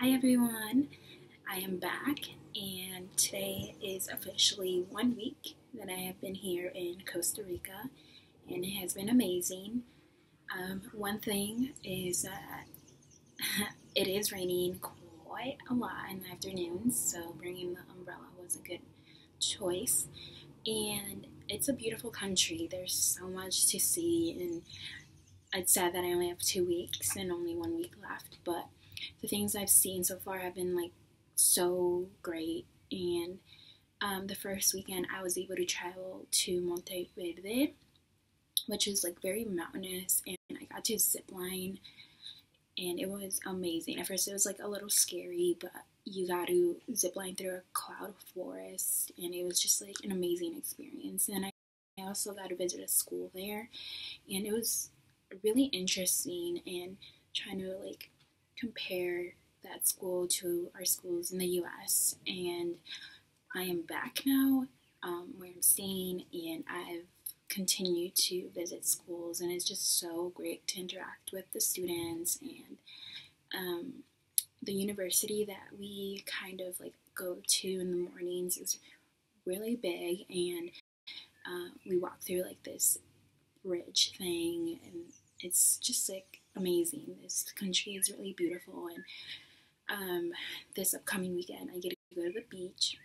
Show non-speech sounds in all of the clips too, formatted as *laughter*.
Hi everyone, I am back and today is officially one week that I have been here in Costa Rica and it has been amazing. Um, one thing is that *laughs* it is raining quite a lot in the afternoons, so bringing the umbrella was a good choice. And it's a beautiful country, there's so much to see and it's sad that I only have two weeks and only one week left, but the things I've seen so far have been like so great. And um, the first weekend, I was able to travel to Monteverde, which is like very mountainous, and I got to zip line, and it was amazing. At first, it was like a little scary, but you got to zip line through a cloud forest, and it was just like an amazing experience. And I, I also got to visit a school there, and it was really interesting and trying to like compare that school to our schools in the US. And I am back now um, where I'm staying, and I've continued to visit schools, and it's just so great to interact with the students and um, the university that we kind of like go to in the mornings is really big, and uh, we walk through like this bridge thing, and it's just like amazing. This country is really beautiful, and um, this upcoming weekend I get to go to the beach,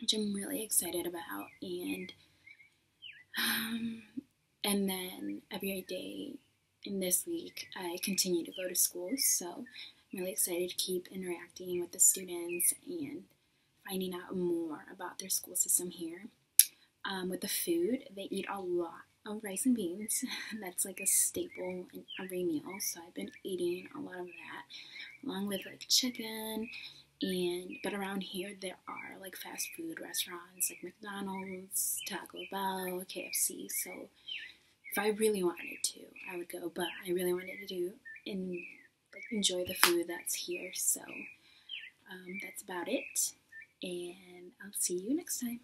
which I'm really excited about, and um, and then every day in this week I continue to go to school, so I'm really excited to keep interacting with the students and finding out more about their school system here. Um, with the food, they eat a lot of rice and beans. *laughs* That's like a staple in every meal. So I've been eating a lot of that, along with like chicken. And but around here there are like fast food restaurants like McDonald's, Taco Bell, KFC. So if I really wanted to, I would go. But I really wanted to do and like enjoy the food that's here. So um, that's about it. And I'll see you next time.